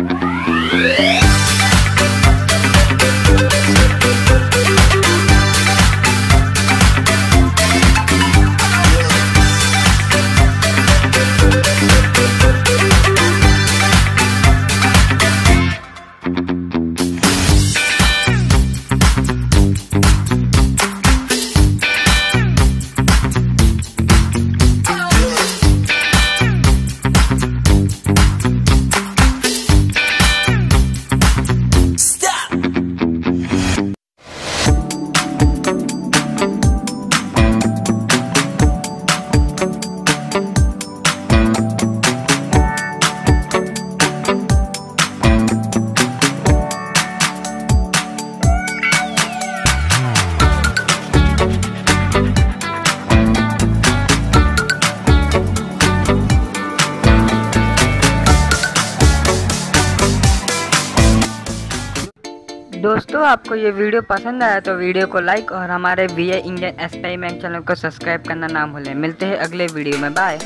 Música दोस्तों, आपको ये वीडियो पसंद आया तो वीडियो को लाइक और हमारे वी इंडियन एस्पाईमेंट चैनल को सब्सक्राइब करना ना भूलें। मिलते हैं अगले वीडियो में। बाय